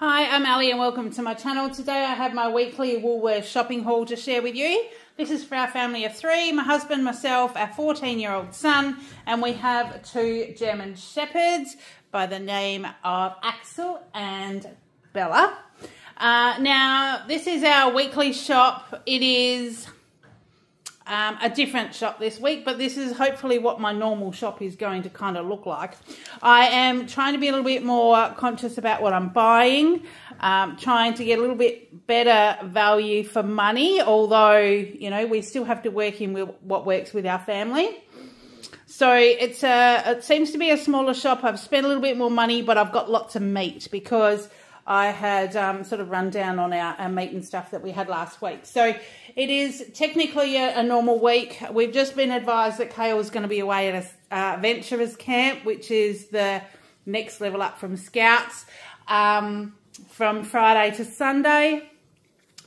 Hi, I'm Ali and welcome to my channel. Today I have my weekly Woolworths shopping haul to share with you. This is for our family of three, my husband, myself, our 14 year old son, and we have two German Shepherds by the name of Axel and Bella. Uh, now, this is our weekly shop. It is um, a different shop this week, but this is hopefully what my normal shop is going to kind of look like. I am trying to be a little bit more conscious about what I'm buying, um, trying to get a little bit better value for money, although, you know, we still have to work in with what works with our family. So it's a, it seems to be a smaller shop. I've spent a little bit more money, but I've got lots of meat because I had um, sort of run down on our, our, meat and stuff that we had last week. So it is technically a, a normal week. We've just been advised that Kale is going to be away at a uh, Venturers Camp, which is the next level up from Scouts, um, from Friday to Sunday.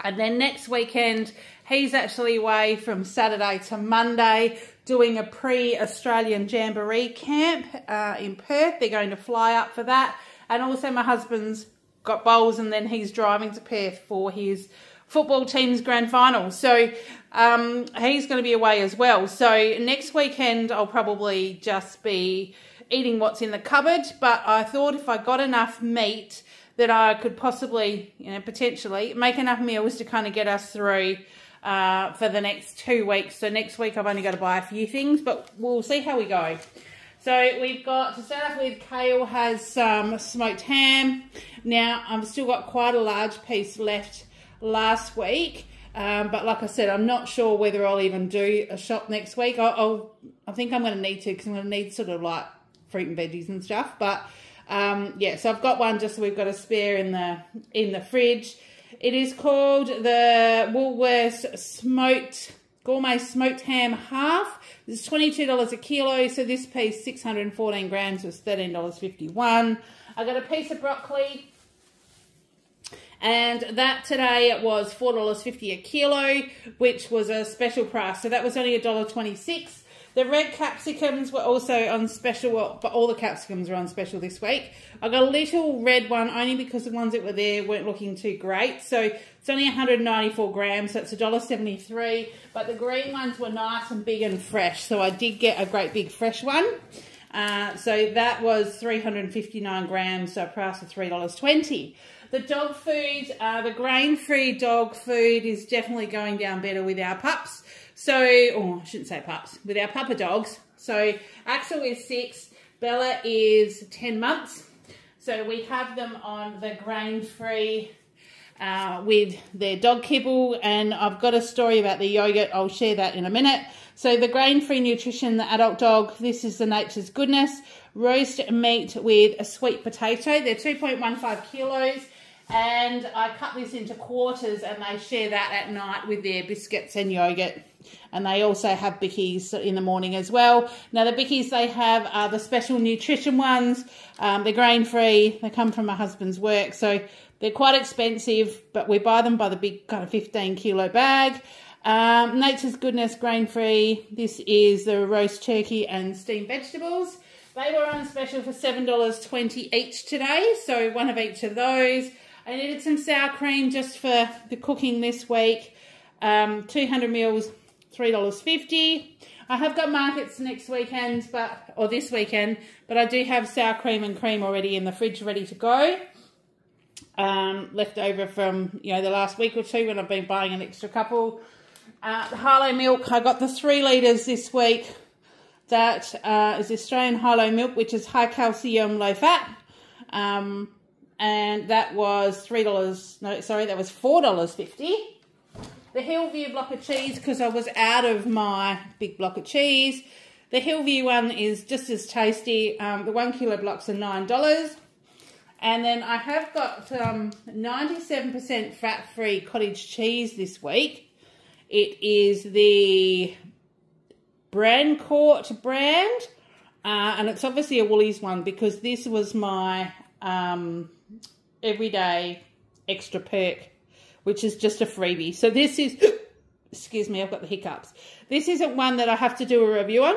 And then next weekend, he's actually away from Saturday to Monday doing a pre-Australian Jamboree camp uh, in Perth. They're going to fly up for that. And also my husband's got bowls and then he's driving to Perth for his football team's grand final. So um, he's going to be away as well. So next weekend I'll probably just be eating what's in the cupboard. But I thought if I got enough meat that I could possibly, you know, potentially make enough meals to kind of get us through uh, for the next two weeks. So next week I've only got to buy a few things, but we'll see how we go. So we've got, to start off with, Kale has some smoked ham. Now, I've still got quite a large piece left last week. Um, but like I said, I'm not sure whether I'll even do a shop next week. I'll i think I'm going to need to because I'm going to need sort of like fruit and veggies and stuff. But um, yeah, so I've got one just so we've got a spare in the in the fridge. It is called the Woolworths Smoked Gourmet Smoked Ham Half. This is $22 a kilo, so this piece, 614 grams, was $13.51. I got a piece of broccoli, and that today was $4.50 a kilo, which was a special price. So that was only $1.26. The red capsicums were also on special, but all the capsicums are on special this week. I got a little red one only because the ones that were there weren't looking too great. So it's only 194 grams, so it's $1.73. But the green ones were nice and big and fresh. So I did get a great big fresh one. Uh, so that was 359 grams, so price of $3.20. The dog food, uh, the grain-free dog food is definitely going down better with our pups. So, oh, I shouldn't say pups, with our pupper dogs. So Axel is six, Bella is 10 months. So we have them on the grain-free uh, with their dog kibble and I've got a story about the yogurt. I'll share that in a minute. So the grain-free nutrition, the adult dog, this is the Nature's Goodness. Roast meat with a sweet potato. They're 2.15 kilos and I cut this into quarters and they share that at night with their biscuits and yogurt and they also have bickies in the morning as well. Now the bickies they have are the special nutrition ones. Um, they're grain free. They come from my husband's work, so they're quite expensive, but we buy them by the big kind of 15 kilo bag. Um, Nature's Goodness grain free. This is the roast turkey and steamed vegetables. They were on special for $7.20 each today, so one of each of those. I needed some sour cream just for the cooking this week. Um, 200 mils $3.50. I have got markets next weekend, but or this weekend, but I do have sour cream and cream already in the fridge ready to go. Um, left over from, you know, the last week or two when I've been buying an extra couple. Uh, Harlow milk, I got the three litres this week. That uh, is Australian Harlow milk, which is high calcium, low fat. Um, and that was $3, no, sorry, that was $4.50 the Hillview block of cheese because I was out of my big block of cheese. The Hillview one is just as tasty. Um, the one kilo blocks are $9. And then I have got 97% um, fat-free cottage cheese this week. It is the Brand Court brand. Uh, and it's obviously a Woolies one because this was my um, everyday extra perk which is just a freebie. So this is, excuse me, I've got the hiccups. This isn't one that I have to do a review on.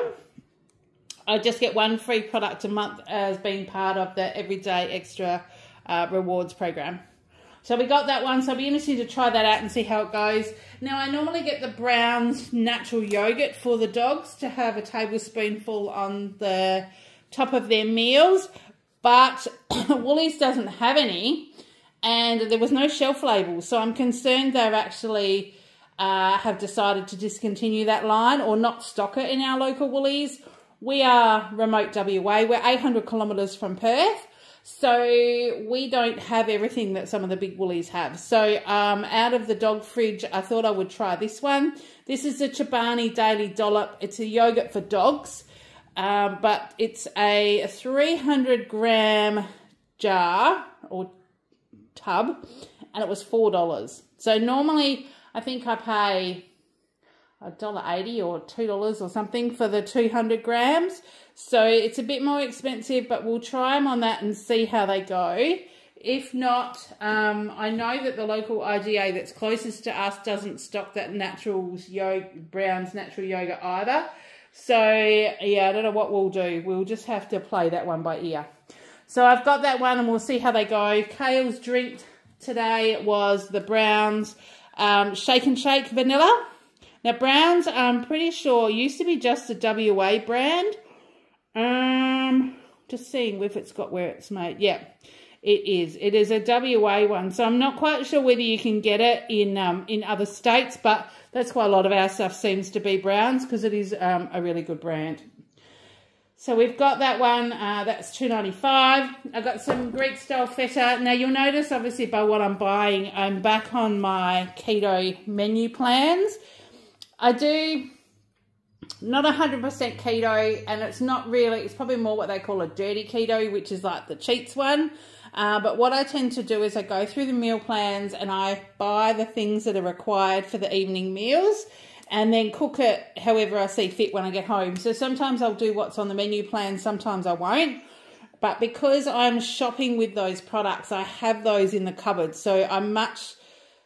I just get one free product a month as being part of the everyday extra uh, rewards program. So we got that one. So I'll be interested to try that out and see how it goes. Now I normally get the Brownes natural yogurt for the dogs to have a tablespoonful on the top of their meals. But Woolies doesn't have any and there was no shelf label. So I'm concerned they've actually uh, have decided to discontinue that line or not stock it in our local Woolies. We are remote WA. We're 800 kilometres from Perth. So we don't have everything that some of the big woolies have. So um, out of the dog fridge, I thought I would try this one. This is the Chobani Daily Dollop. It's a yogurt for dogs, um, but it's a 300 gram jar or tub, and it was $4. So normally, I think I pay a dollar eighty or two dollars or something for the 200 grams. So it's a bit more expensive, but we'll try them on that and see how they go. If not, um, I know that the local IGA that's closest to us doesn't stock that natural yoga, Brownes natural yogurt either. So, yeah, I don't know what we'll do. We'll just have to play that one by ear. So I've got that one and we'll see how they go. Kale's drink today was the Brownes um, Shake and Shake Vanilla. Now, Brownes, I'm pretty sure, used to be just a WA brand. Um, just seeing if it's got where it's made. Yeah, it is. It is a WA one. So I'm not quite sure whether you can get it in um, in other states, but that's why a lot of our stuff seems to be Brownes because it is um, a really good brand. So we've got that one. Uh, that's two ninety five. I've got some Greek style feta. Now you'll notice, obviously, by what I'm buying, I'm back on my keto menu plans. I do not 100% keto and it's not really it's probably more what they call a dirty keto which is like the cheats one uh, but what i tend to do is i go through the meal plans and i buy the things that are required for the evening meals and then cook it however i see fit when i get home. So sometimes i'll do what's on the menu plan sometimes i won't. But because i'm shopping with those products i have those in the cupboard. So i'm much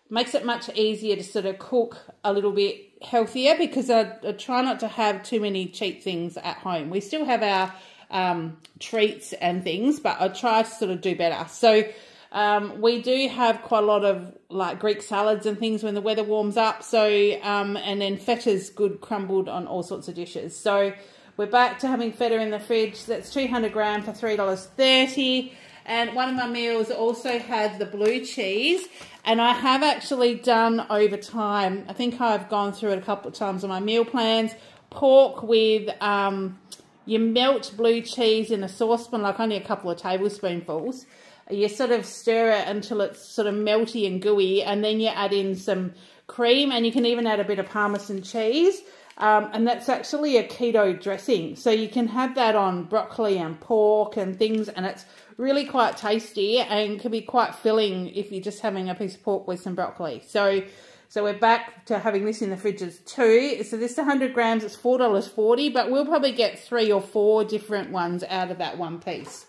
makes it much easier to sort of cook a little bit healthier because I, I, try not to have too many cheap things at home. We still have our um, treats and things, but I try to sort of do better. So um, we do have quite a lot of like Greek salads and things when the weather warms up. So um, and then feta's good crumbled on all sorts of dishes. So we're back to having feta in the fridge. That's 200 gram for $3.30. And one of my meals also had the blue cheese. And I have actually done over time, I think I've gone through it a couple of times on my meal plans, pork with, um, you melt blue cheese in a saucepan, like only a couple of tablespoonfuls. You sort of stir it until it's sort of melty and gooey, and then you add in some cream, and you can even add a bit of parmesan cheese. Um, and that's actually a keto dressing. So you can have that on broccoli and pork and things, and it's really quite tasty and can be quite filling if you're just having a piece of pork with some broccoli. So, so we're back to having this in the fridges too. So this 100 grams, it's $4.40, but we'll probably get three or four different ones out of that one piece.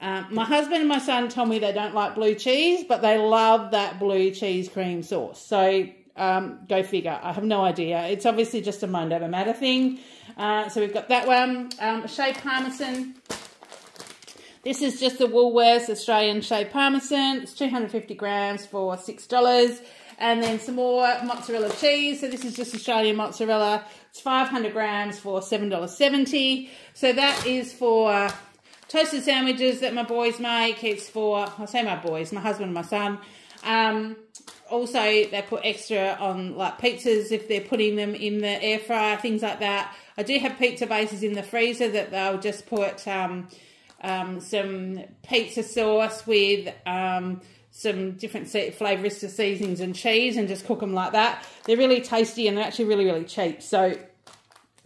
Um, my husband and my son told me they don't like blue cheese, but they love that blue cheese cream sauce. So um, go figure. I have no idea. It's obviously just a mind over matter thing. Uh, so we've got that one. Um, Shea Parmesan. This is just the Woolworths Australian Shea Parmesan. It's 250 grams for $6. And then some more mozzarella cheese. So this is just Australian mozzarella. It's 500 grams for $7.70. So that is for toasted sandwiches that my boys make. It's for, I say my boys, my husband and my son. Um, also, they put extra on like pizzas if they're putting them in the air fryer, things like that. I do have pizza bases in the freezer that they'll just put um, um, some pizza sauce with um, some different Flavourista seasonings and cheese and just cook them like that. They're really tasty and they're actually really, really cheap. So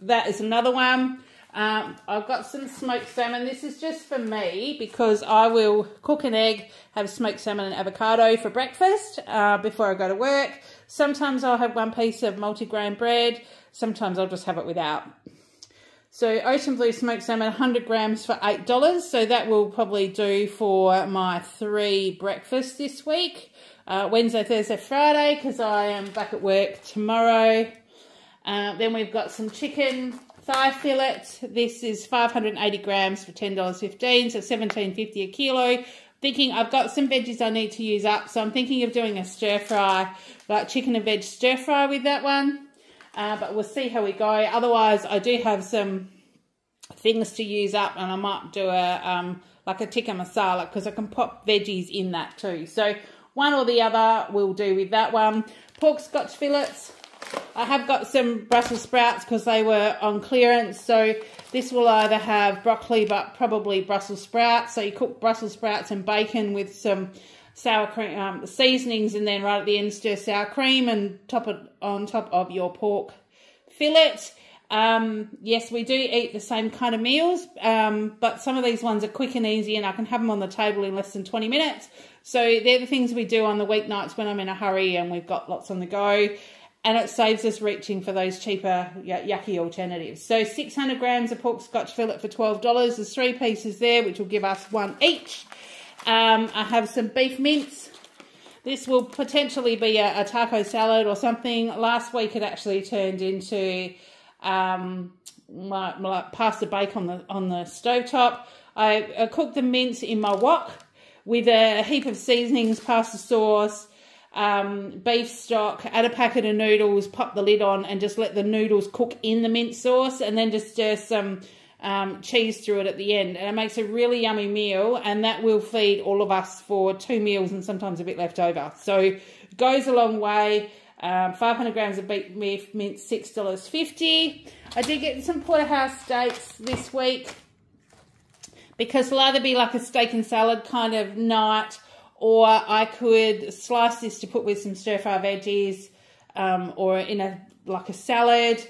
that is another one. Um, I've got some smoked salmon. This is just for me because I will cook an egg, have smoked salmon and avocado for breakfast uh, before I go to work. Sometimes I'll have one piece of multigrain bread. Sometimes I'll just have it without. So ocean blue smoked salmon, 100 grams for $8. So that will probably do for my three breakfasts this week. Uh, Wednesday, Thursday, Friday, because I am back at work tomorrow. Uh, then we've got some chicken thigh fillet. This is 580 grams for $10.15, so $17.50 a kilo. thinking I've got some veggies I need to use up. So I'm thinking of doing a stir fry, like chicken and veg stir fry with that one. Uh, but we'll see how we go. Otherwise, I do have some things to use up and I might do a um, like a tikka masala because I can pop veggies in that too. So one or the other will do with that one. Pork scotch fillets. I have got some Brussels sprouts because they were on clearance. So this will either have broccoli but probably Brussels sprouts. So you cook Brussels sprouts and bacon with some sour cream um, seasonings and then right at the end stir sour cream and top it on top of your pork fillet. Um, yes, we do eat the same kind of meals, um, but some of these ones are quick and easy and I can have them on the table in less than 20 minutes. So they're the things we do on the weeknights when I'm in a hurry and we've got lots on the go. And it saves us reaching for those cheaper, yucky alternatives. So 600 grams of pork scotch fillet for $12. There's three pieces there, which will give us one each. Um, I have some beef mince. This will potentially be a, a taco salad or something. Last week it actually turned into um, my, my pasta bake on the on the stovetop. I, I cooked the mince in my wok with a heap of seasonings, pasta sauce, um, beef stock, add a packet of noodles, pop the lid on and just let the noodles cook in the mint sauce and then just stir some um, cheese through it at the end. And it makes a really yummy meal and that will feed all of us for two meals and sometimes a bit left over. So it goes a long way. Um, 500 grams of beef mint, $6.50. I did get some porterhouse steaks this week because it'll either be like a steak and salad kind of night or I could slice this to put with some stir fry veggies um, or in a like a salad.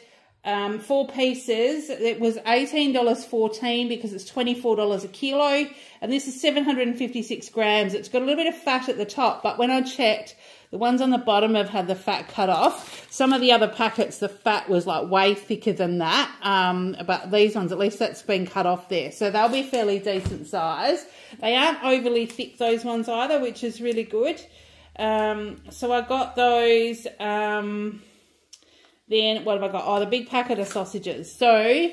Um, four pieces. It was $18.14 because it's $24 a kilo. And this is 756 grams. It's got a little bit of fat at the top, but when I checked, the ones on the bottom have had the fat cut off. Some of the other packets, the fat was like way thicker than that. Um, but these ones, at least that's been cut off there. So they'll be fairly decent size. They aren't overly thick, those ones either, which is really good. Um, so I got those. Um, then what have I got? Oh, the big packet of sausages. So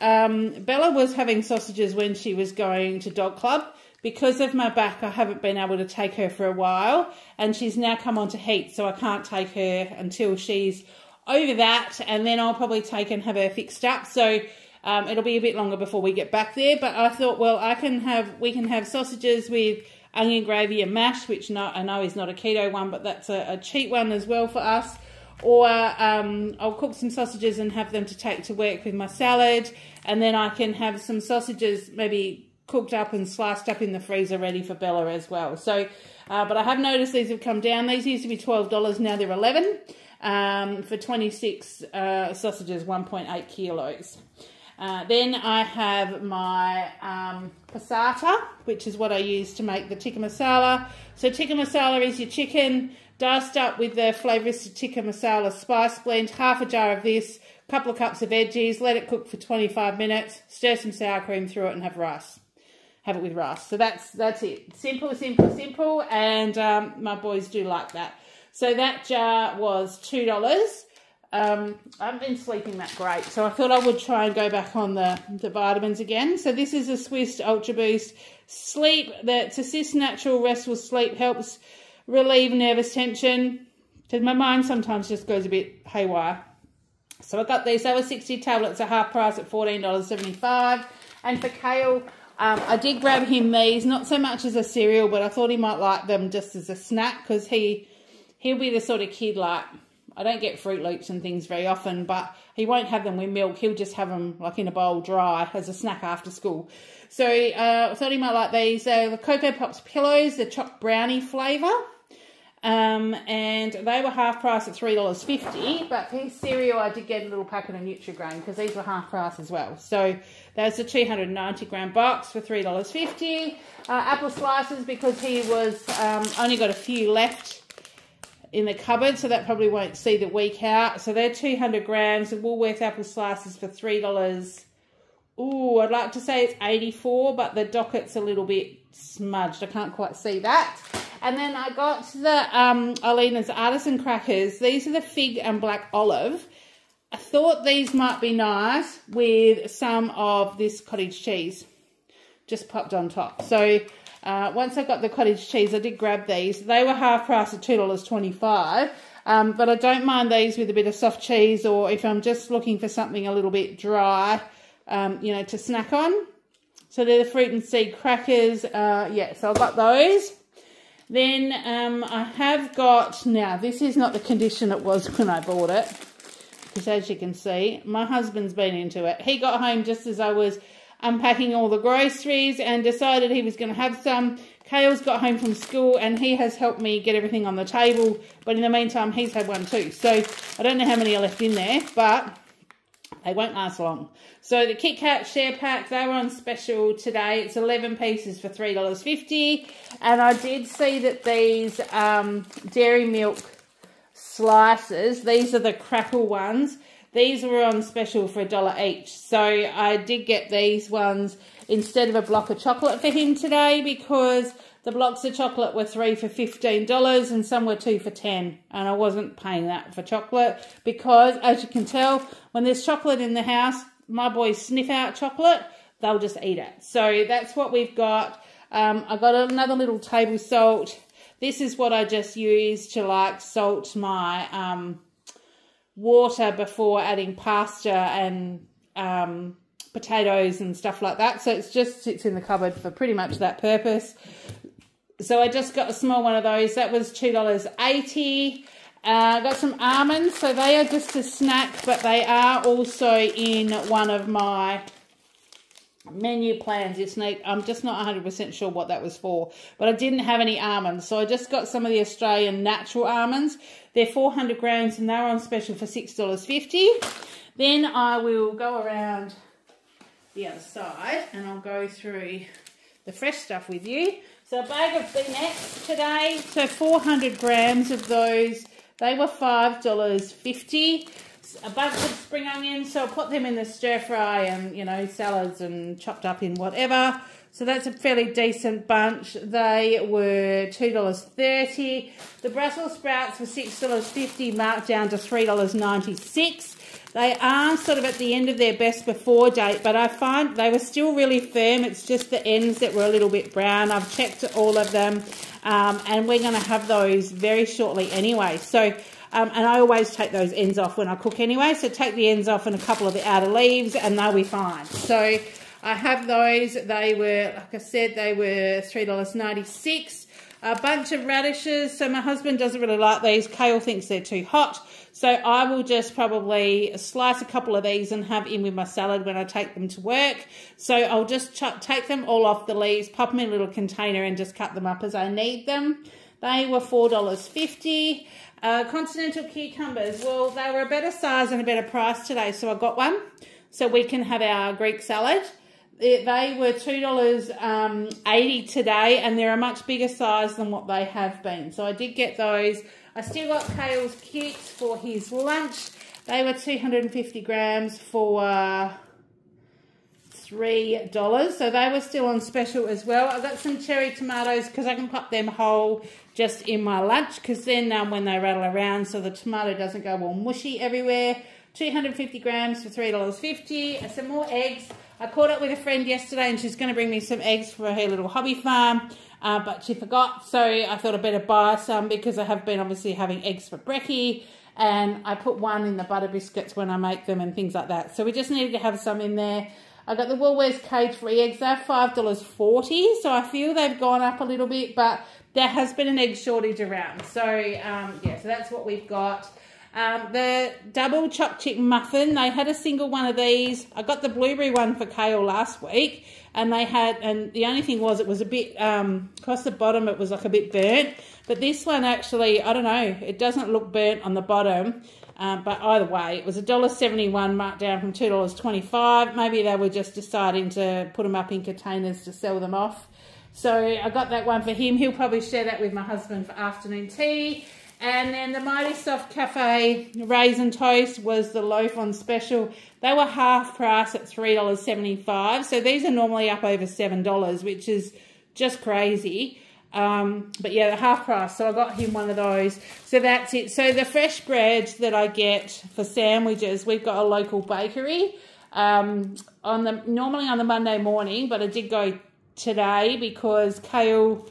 um, Bella was having sausages when she was going to dog club because of my back, I haven't been able to take her for a while, and she's now come on to heat, so I can't take her until she's over that, and then I'll probably take and have her fixed up. So um, it'll be a bit longer before we get back there. But I thought, well, I can have we can have sausages with onion gravy and mash, which not, I know is not a keto one, but that's a, a cheat one as well for us. Or um, I'll cook some sausages and have them to take to work with my salad, and then I can have some sausages maybe cooked up and sliced up in the freezer ready for Bella as well. So, uh, but I have noticed these have come down. These used to be $12, now they're 11 um, for 26 uh, sausages, 1.8 kilos. Uh, then I have my um, passata, which is what I use to make the tikka masala. So tikka masala is your chicken diced up with the Flavourista tikka masala spice blend, half a jar of this, couple of cups of veggies, let it cook for 25 minutes, stir some sour cream through it and have rice have it with rice. So that's that's it. Simple, simple, simple. And um, my boys do like that. So that jar was $2. Um, I've been sleeping that great. So I thought I would try and go back on the, the vitamins again. So this is a Swisse Ultra Boost Sleep that assists natural restful sleep, helps relieve nervous tension. Because my mind sometimes just goes a bit haywire. So I got these. They were 60 tablets at half price at $14.75. And for Kale, um, I did grab him these, not so much as a cereal, but I thought he might like them just as a snack because he, he'll be the sort of kid like, I don't get Froot Loops and things very often, but he won't have them with milk. He'll just have them like in a bowl dry as a snack after school. So uh, I thought he might like these. Uh, the Cocoa Pops pillows, the choc brownie flavour. Um, and they were half price at $3.50, but for cereal I did get a little packet of Nutrigrain because these were half price as well. So that's a 290 gram box for $3.50. Uh, apple slices because he was um, only got a few left in the cupboard, so that probably won't see the week out. So they're 200 grams of Woolworth apple slices for $3. Ooh, I'd like to say it's 84, but the docket's a little bit smudged. I can't quite see that. And then I got the um, Olina's Artisan Crackers. These are the fig and black olive. I thought these might be nice with some of this cottage cheese just popped on top. So uh, once I got the cottage cheese, I did grab these. They were half price at $2.25. Um, but I don't mind these with a bit of soft cheese or if I'm just looking for something a little bit dry, um, you know, to snack on. So they're the fruit and seed crackers. Uh, yeah, so I've got those. Then um, I have got, now this is not the condition it was when I bought it. Because as you can see, my husband's been into it. He got home just as I was unpacking all the groceries and decided he was going to have some. Kale's got home from school and he has helped me get everything on the table. But in the meantime, he's had one too. So I don't know how many are left in there, but they won't last long. So the Kit Kat share pack, they were on special today. It's 11 pieces for $3.50. And I did see that these um, dairy milk slices, these are the crackle ones. These were on special for a dollar each. So I did get these ones instead of a block of chocolate for him today because the blocks of chocolate were three for $15 and some were two for 10 and I wasn't paying that for chocolate because as you can tell when there's chocolate in the house my boys sniff out chocolate they'll just eat it so that's what we've got um, I got another little table salt this is what I just use to like salt my um, water before adding pasta and um, potatoes and stuff like that. So it just sits in the cupboard for pretty much that purpose. So I just got a small one of those. That was $2.80. I uh, got some almonds. So they are just a snack, but they are also in one of my menu plans this week. I'm just not 100% sure what that was for. But I didn't have any almonds. So I just got some of the Australian natural almonds. They're 400 grams and they're on special for $6.50. Then I will go around the other side and I'll go through the fresh stuff with you. So a bag of beanettes today. So 400 grams of those. They were $5.50. A bunch of spring onions. So I'll put them in the stir fry and, you know, salads and chopped up in whatever. So that's a fairly decent bunch. They were $2.30. The Brussels sprouts were $6.50 marked down to $3.96. They are sort of at the end of their best before date, but I find they were still really firm. It's just the ends that were a little bit brown. I've checked all of them, um, and we're going to have those very shortly anyway. So, um, and I always take those ends off when I cook anyway. So take the ends off and a couple of the outer leaves, and they'll be fine. So I have those. They were, like I said, they were $3.96 a bunch of radishes. So my husband doesn't really like these. Kale thinks they're too hot. So I will just probably slice a couple of these and have in with my salad when I take them to work. So I'll just take them all off the leaves, pop them in a little container and just cut them up as I need them. They were $4.50. Uh, continental cucumbers, well, they were a better size and a better price today, so I got one. So we can have our Greek salad. It, they were $2.80 um, today, and they're a much bigger size than what they have been. So I did get those. I still got Kale's cukes for his lunch. They were 250 grams for uh, $3. So they were still on special as well. I got some cherry tomatoes because I can pop them whole just in my lunch because then um, when they rattle around so the tomato doesn't go all mushy everywhere. 250 grams for $3.50. Some more eggs. I caught up with a friend yesterday and she's going to bring me some eggs for her little hobby farm. Uh, but she forgot, so I thought I'd better buy some because I have been obviously having eggs for brekkie. And I put one in the butter biscuits when I make them and things like that. So we just needed to have some in there. I got the Woolworths cage-free eggs. They're $5.40, so I feel they've gone up a little bit, but there has been an egg shortage around. So, um, yeah, so that's what we've got. Um, the double choc chip muffin, they had a single one of these. I got the blueberry one for Kale last week, and they had, and the only thing was it was a bit, um, across the bottom it was like a bit burnt. But this one actually, I don't know, it doesn't look burnt on the bottom. Um, but either way, it was $1.71 marked down from $2.25. Maybe they were just deciding to put them up in containers to sell them off. So I got that one for him. He'll probably share that with my husband for afternoon tea. And then the Mighty Soft Cafe Raisin Toast was the loaf on special. They were half price at $3.75. So these are normally up over $7, which is just crazy. Um, but yeah, the half price. So I got him one of those. So that's it. So the fresh bread that I get for sandwiches, we've got a local bakery. Um, on the Normally on the Monday morning, but I did go today because Kale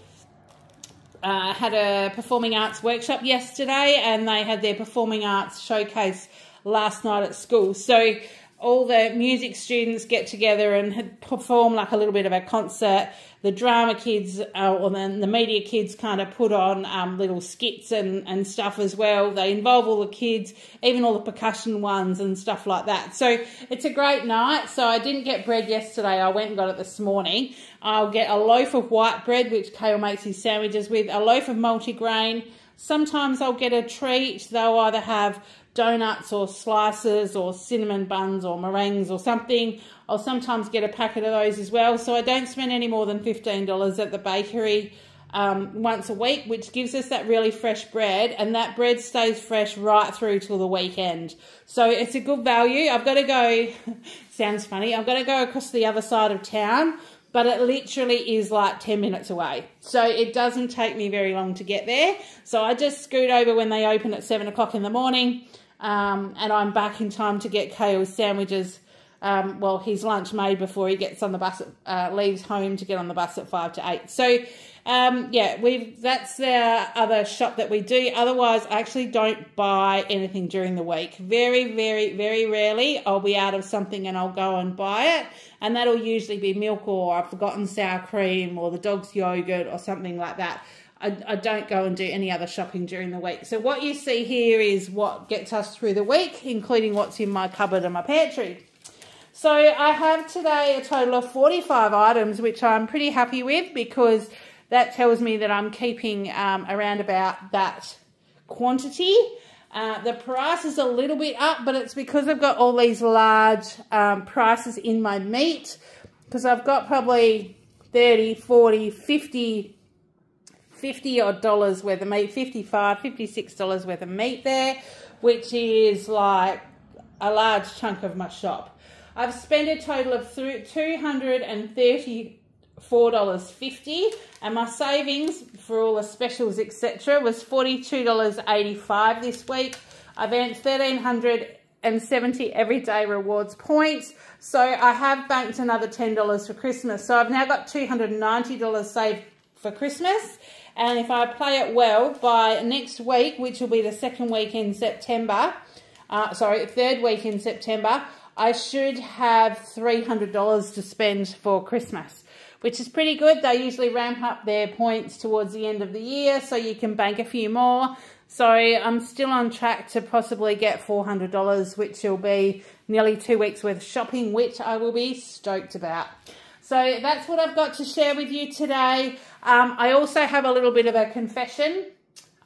uh, had a performing arts workshop yesterday and they had their performing arts showcase last night at school. So all the music students get together and perform like a little bit of a concert. The drama kids uh, or then the media kids kind of put on um, little skits and, and stuff as well. They involve all the kids, even all the percussion ones and stuff like that. So it's a great night. So I didn't get bread yesterday. I went and got it this morning. I'll get a loaf of white bread, which Kale makes his sandwiches with, a loaf of multigrain. Sometimes I'll get a treat. They'll either have donuts or slices or cinnamon buns or meringues or something. I'll sometimes get a packet of those as well. So I don't spend any more than $15 at the bakery um, once a week, which gives us that really fresh bread. And that bread stays fresh right through till the weekend. So it's a good value. I've got to go, sounds funny, I've got to go across the other side of town but it literally is like 10 minutes away. So it doesn't take me very long to get there. So I just scoot over when they open at 7 o'clock in the morning um, and I'm back in time to get Kale's sandwiches. Um, well, his lunch made before he gets on the bus, at, uh, leaves home to get on the bus at five to eight. So, um, yeah, we that's the other shop that we do. Otherwise, I actually don't buy anything during the week. Very, very, very rarely I'll be out of something and I'll go and buy it. And that'll usually be milk or I've forgotten sour cream or the dog's yogurt or something like that. I, I don't go and do any other shopping during the week. So what you see here is what gets us through the week, including what's in my cupboard and my pantry. So I have today a total of 45 items, which I'm pretty happy with because that tells me that I'm keeping um, around about that quantity. Uh, the price is a little bit up, but it's because I've got all these large um, prices in my meat because I've got probably 30, 40, 50 50 odd dollars worth of meat, 55 $56 worth of meat there, which is like a large chunk of my shop. I've spent a total of $234.50 and my savings for all the specials etc was $42.85 this week. I've earned 1370 everyday rewards points. So I have banked another $10 for Christmas. So I've now got $290 saved for Christmas and if I play it well, by next week, which will be the second week in September, uh, sorry, third week in September, I should have $300 to spend for Christmas, which is pretty good. They usually ramp up their points towards the end of the year, so you can bank a few more. So I'm still on track to possibly get $400, which will be nearly two weeks worth of shopping, which I will be stoked about. So that's what I've got to share with you today. Um, I also have a little bit of a confession.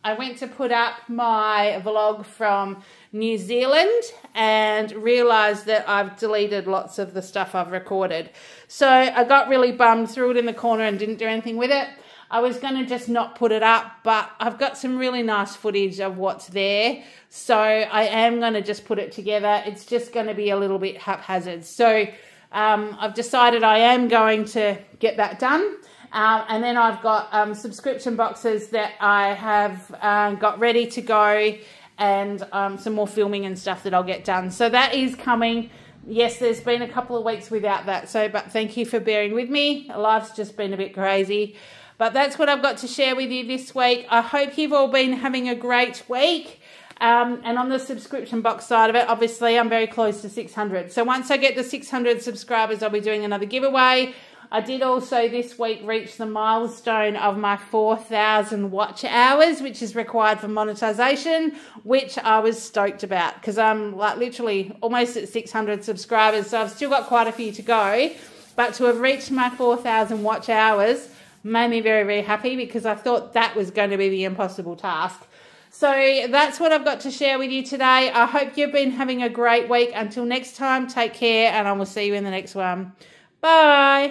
I went to put up my vlog from New Zealand and realised that I've deleted lots of the stuff I've recorded. So I got really bummed, threw it in the corner and didn't do anything with it. I was going to just not put it up, but I've got some really nice footage of what's there. So I am going to just put it together. It's just going to be a little bit haphazard. So um, I've decided I am going to get that done. Uh, and then I've got um, subscription boxes that I have uh, got ready to go and um, some more filming and stuff that I'll get done. So that is coming. Yes, there's been a couple of weeks without that. So, but thank you for bearing with me. Life's just been a bit crazy. But that's what I've got to share with you this week. I hope you've all been having a great week. Um, and on the subscription box side of it, obviously I'm very close to 600. So once I get the 600 subscribers, I'll be doing another giveaway. I did also this week reach the milestone of my 4,000 watch hours, which is required for monetization, which I was stoked about because I'm like literally almost at 600 subscribers. So I've still got quite a few to go. But to have reached my 4,000 watch hours made me very, very happy because I thought that was going to be the impossible task. So that's what I've got to share with you today. I hope you've been having a great week. Until next time, take care and I will see you in the next one. Bye.